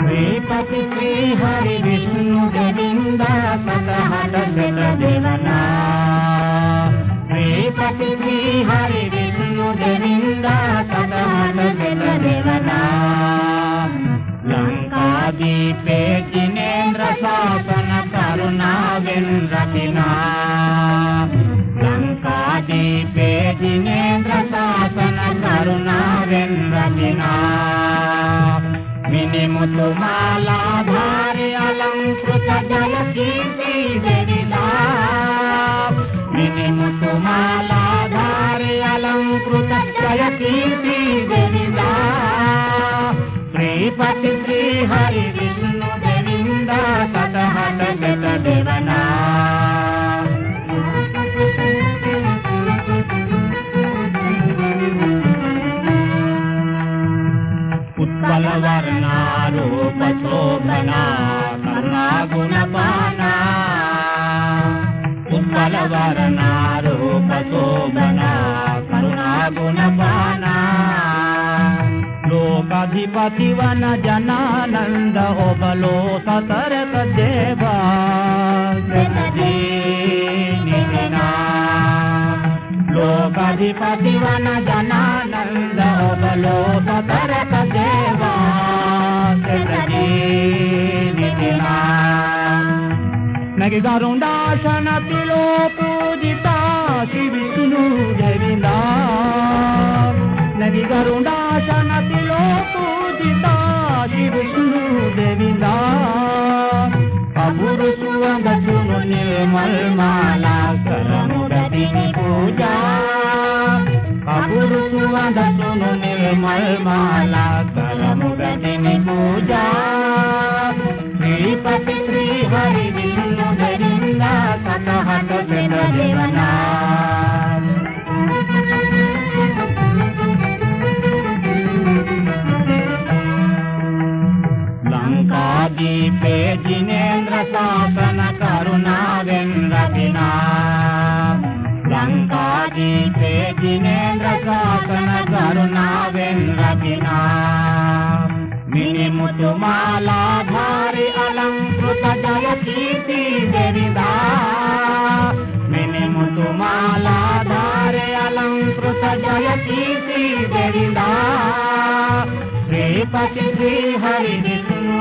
శ్రీపతి శ్రీ హరి విష్ణు గోవింద సతహత శత దేవనా శ్రీపతి శ్రీ హరి విష్ణు గోవింద సతహత శత దేవనా లంకాదీపే జినేంద్ర వెన్రతినా మినిముతు మాలాధారి అలంకృత జయ కీర్తి వెరిలా మినిముతు మాలాధారి అలంకృత జయ కీర్తి వెరిలా శ్రీపతి శ్రీ హరి విష్ణు वर्णारूपशोभना करुणागुणपाना उत्पलवर्णारूपशोभना करुणागुणपाना लोकाधिपतिवन जनानन्द होबलो सतर्क देवा लोकाधिपतिवन जनानन्द होबलो सतर्क प्रतिदिना नगे गरुडासन तिलो पूजिता शिविष्णु जरिंदा नगे गरुडासन तिलो पूजिता शिविष्णु जरिंदा अपुर सुवंग सुमुनि मलमाला करमुरतिनि पूजा अपुर सुवंग सुमुनि నిర్మల్ మాలా కరమురతిని పూజా శ్రీపతి శ్రీ హరి విష్ణు సతహత జన లంకాదీపే జినేంద్ర శాసన కరుణా వెన్రవినా లంకాదీపే జినేంద్ర శాసన కరుణా వెన్రవినా అలంకృత జయ కీర్తి జరిదా మినిముతు మాలాధారి అలంకృత జయ కీర్తి జరిదా శ్రీపతి శ్రీహరి విష్ణు